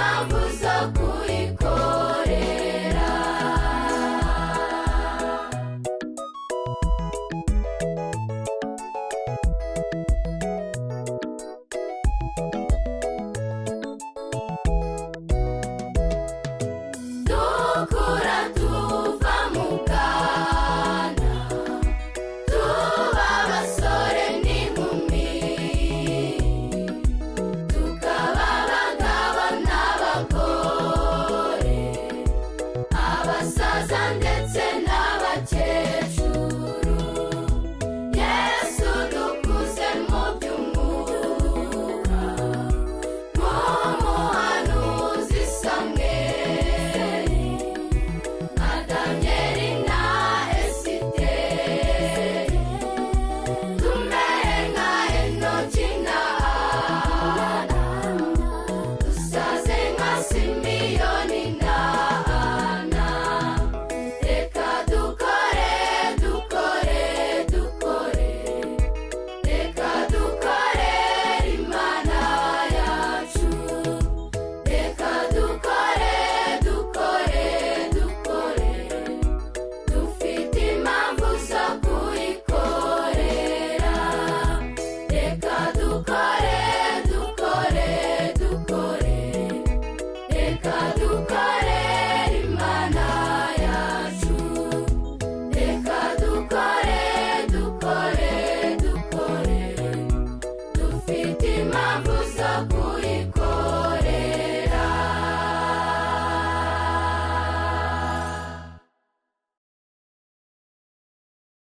mouth.